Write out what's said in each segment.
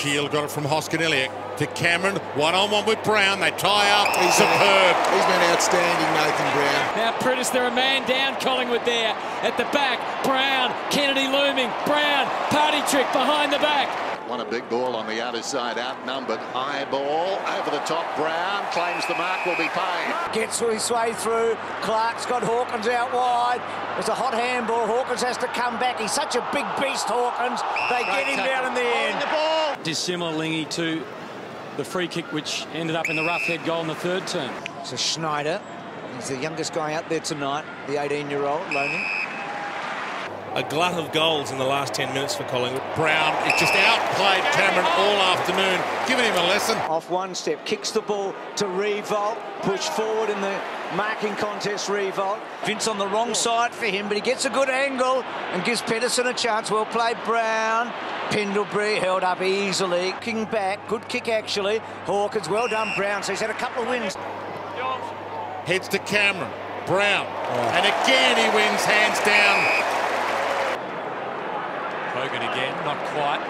Shield got it from Hoskin Elliott to Cameron. One on one with Brown. They tie up. He's Superb. Been, he's been outstanding, Nathan Brown. Now Pritis, they're a man down. Collingwood there at the back. Brown, Kennedy looming. Brown, party trick behind the back. Won a big ball on the outer side, outnumbered. High ball over the top. Brown claims the mark will be paid. Gets his way through. Clark's got Hawkins out wide. It's a hot handball. Hawkins has to come back. He's such a big beast, Hawkins. They get him down in the end. The. Dissimilar, Lingy, to the free kick which ended up in the rough head goal in the third term. So Schneider, he's the youngest guy out there tonight, the 18-year-old, Loney. A glut of goals in the last 10 minutes for Collingwood. Brown it just outplayed Cameron all afternoon, giving him a lesson. Off one step, kicks the ball to Revolt, push forward in the marking contest, Revolt. Vince on the wrong side for him, but he gets a good angle and gives Pedersen a chance. Well played, Brown. Pendlebury held up easily. Kicking back, good kick actually. Hawkins, well done, Brown. So he's had a couple of wins. Heads to Cameron. Brown. Oh. And again he wins hands down. Hogan again, not quite.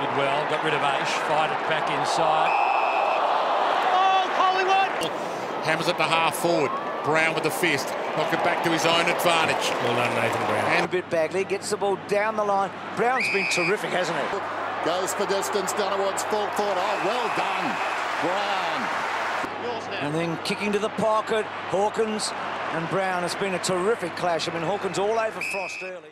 Did well, got rid of Aish, fired it back inside. Oh, Collingwood! Hammers it to half forward. Brown with the fist. Knock it back to his own advantage. Well done, Nathan Brown. And a bit Bagley gets the ball down the line. Brown's been terrific, hasn't he? Goes for distance. Donawan's full forward. Oh, well done. Brown. And then kicking to the pocket, Hawkins and Brown. It's been a terrific clash. I mean, Hawkins all over Frost early.